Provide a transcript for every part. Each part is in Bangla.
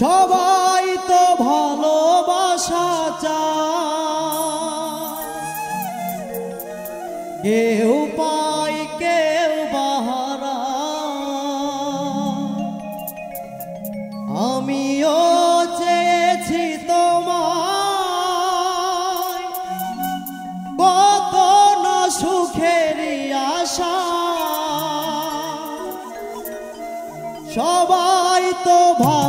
সবাই তো ভালোবাসা চায়। কেউ পাই কেউ বাহারা। আমিও চেয়েছি তোমায়। কত না সুখেরই আশা। সবাই তো ভালোবাসা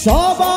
সবাই তো